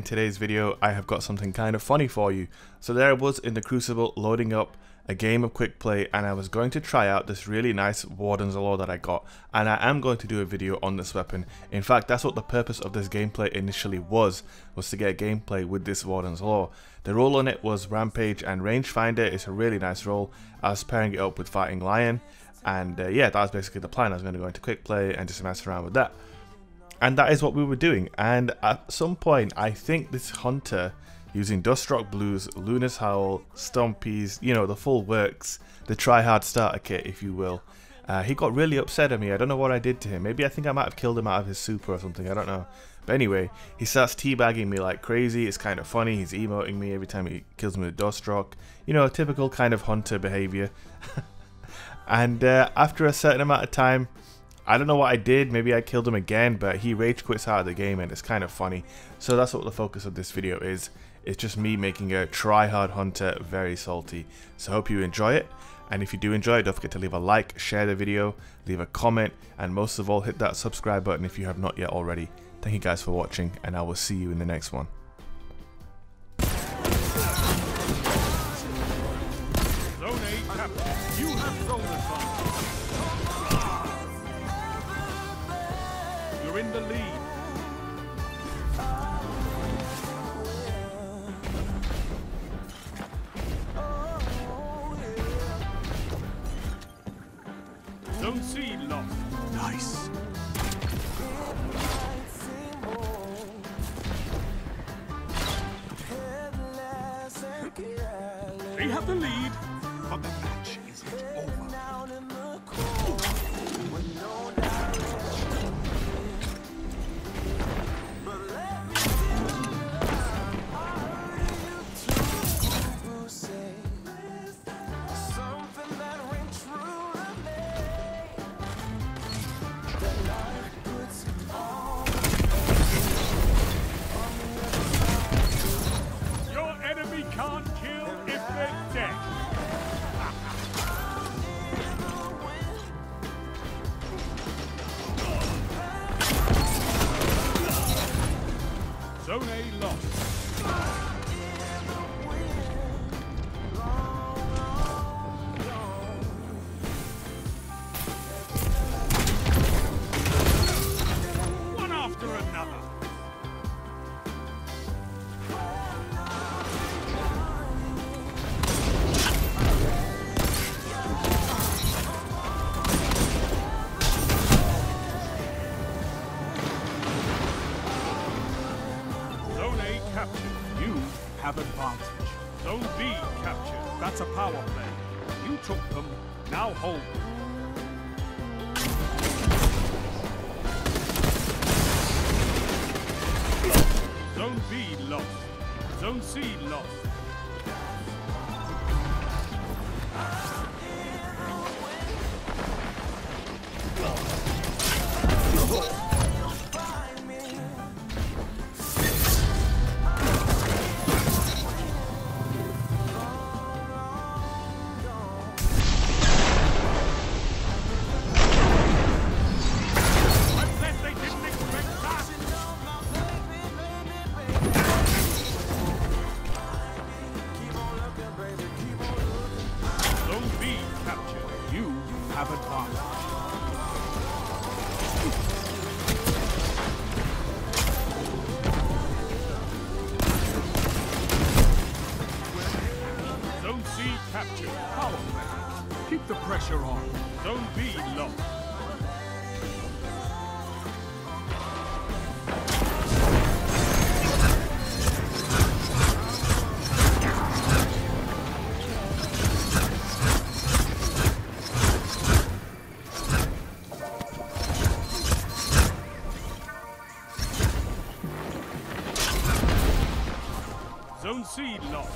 in today's video I have got something kind of funny for you. So there I was in the Crucible loading up a game of quick play and I was going to try out this really nice Warden's Law that I got and I am going to do a video on this weapon. In fact that's what the purpose of this gameplay initially was, was to get gameplay with this Warden's Law. The roll on it was Rampage and Rangefinder, it's a really nice roll. I was pairing it up with Fighting Lion and uh, yeah that was basically the plan, I was going to go into quick play and just mess around with that. And that is what we were doing. And at some point, I think this hunter, using Dustrock Blues, Luna's Howl, Stompies, you know, the full works, the try-hard starter kit, if you will, uh, he got really upset at me. I don't know what I did to him. Maybe I think I might have killed him out of his super or something. I don't know. But anyway, he starts teabagging me like crazy. It's kind of funny. He's emoting me every time he kills me with Dustrock. You know, a typical kind of hunter behavior. and uh, after a certain amount of time, I don't know what I did, maybe I killed him again, but he rage quits out of the game and it's kind of funny. So that's what the focus of this video is. It's just me making a try-hard hunter very salty. So hope you enjoy it. And if you do enjoy it, don't forget to leave a like, share the video, leave a comment, and most of all, hit that subscribe button if you have not yet already. Thank you guys for watching, and I will see you in the next one. Lost. Nice. They have the lead, but the match isn't over. Zone A lost. Power play. You took them. Now hold them. Zone B lost. Zone C lost. Pressure on. Zone B lost. Zone C lost.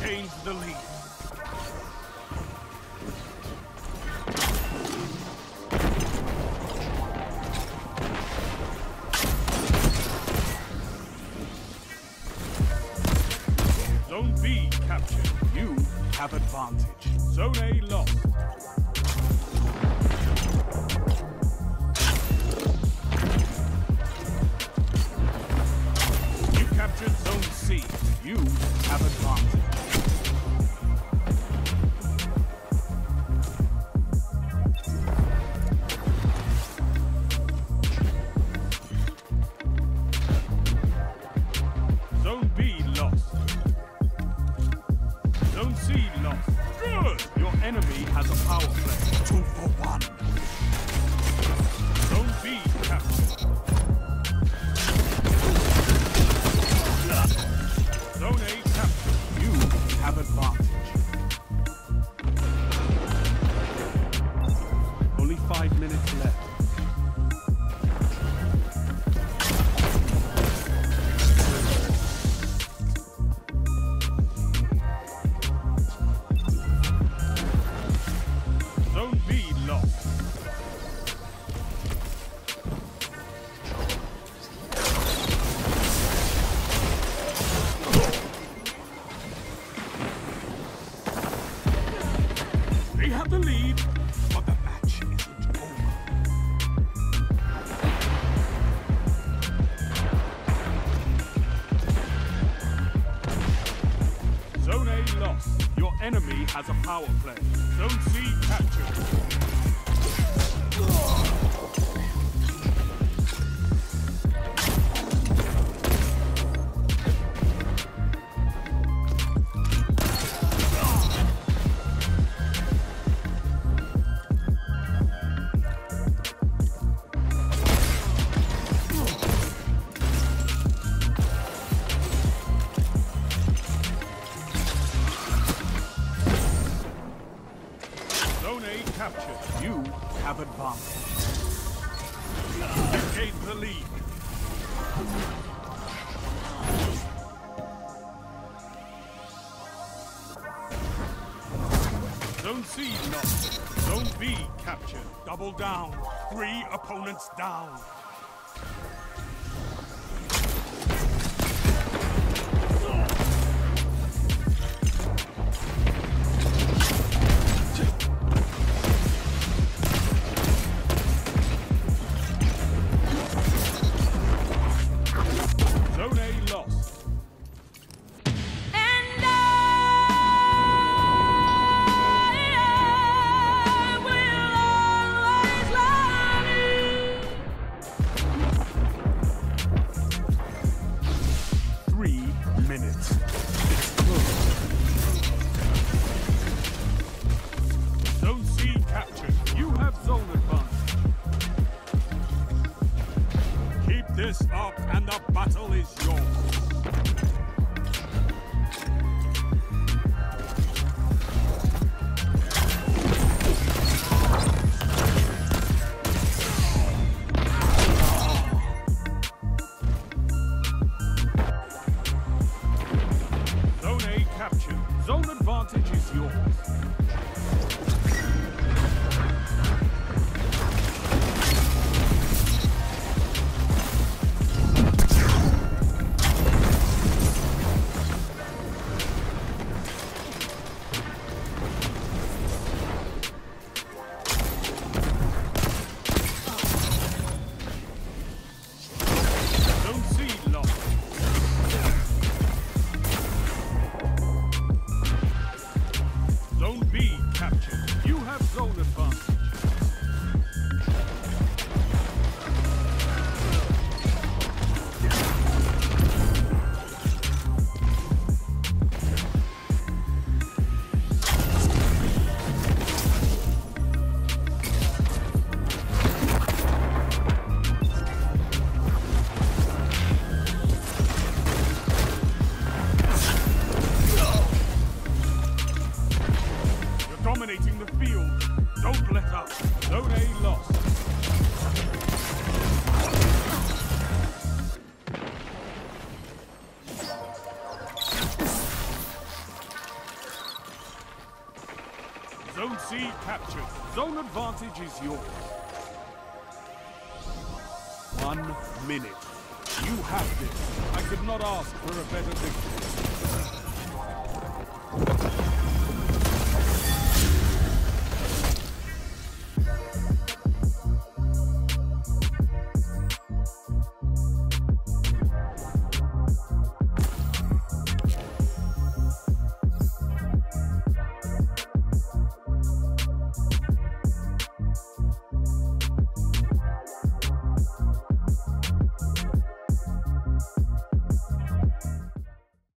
Gains the lead. Zone B captured. You have advantage. Zone A lost. You captured Zone C. You have advantage. Have the lead, but the match isn't over. Zone A lost. Your enemy has a power play. Zone C captured. Have advantage. You gain the lead. Zone C lost. Zone B captured. Double down. Three opponents down. Dominating the field. Don't let up. Zone A lost. Zone C captured. Zone advantage is yours. One minute. You have this. I could not ask for a better victory.